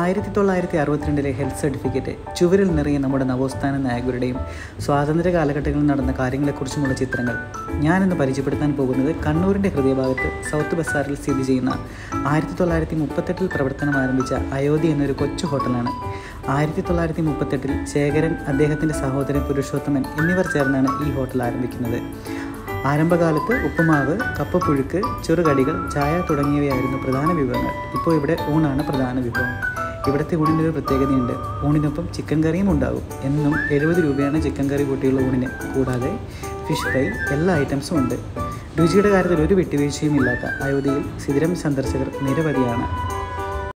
ആയിരത്തി തൊള്ളായിരത്തി അറുപത്തിരണ്ടിലെ health certificate ചുവരിൽ നിറയെ നമ്മുടെ നവോത്ഥാന നായകരുടെയും സ്വാതന്ത്ര്യ കാലഘട്ടങ്ങളിൽ നടന്ന കാര്യങ്ങളെക്കുറിച്ചുമുള്ള ചിത്രങ്ങൾ. ഞാനിന്ന് പരിചയപ്പെടുത്താൻ പോകുന്നത് കണ്ണൂരിന്റെ ഹൃദയഭാഗത്ത് സൗത്ത് ബസാറിൽ സ്ഥിതി ചെയ്യുന്ന ആയിരത്തി തൊള്ളായിരത്തി മുപ്പത്തെട്ടിൽ പ്രവർത്തനം ആരംഭിച്ച അയോധ്യ എന്നൊരു കൊച്ചു ഹോട്ടലാണ്. ആയിരത്തി തൊള്ളായിരത്തി മുപ്പത്തെട്ടിൽ ശേഖരൻ അദ്ദേഹത്തിന്റെ സഹോദരൻ പുരുഷോത്തമൻ എന്നിവർ ചേർന്നാണ് ഈ ഹോട്ടൽ ആരംഭിക്കുന്നത്. ആരംഭകാലത്ത് ഉപ്പുമാവ് കപ്പപ്പുഴുക്ക് ചെറുകടികൾ ചായ തുടങ്ങിയവയായിരുന്നു പ്രധാന വിഭവങ്ങൾ. ഇപ്പോൾ ഇവിടെ ഊണാണ് പ്രധാന വിഭവം. ഇവിടുത്തെ ഊണിന്റെ ഒരു പ്രത്യേകതയുണ്ട്. ഊണിനൊപ്പം ചിക്കൻ കറിയും ഉണ്ടാകും. എന്നും എഴുപത് രൂപയാണ് ചിക്കൻ കറി കൂട്ടിയുള്ള ഊണിന്. കൂടാതെ ഫിഷ് ഫ്രൈ എല്ലാ ഐറ്റംസും ഉണ്ട്. രുചിയുടെ കാര്യത്തിൽ ഒരു വിട്ടുവീഴ്ചയും ഇല്ലാത്ത അയോധ്യയിൽ സ്ഥിരം സന്ദർശകർ നിരവധിയാണ്.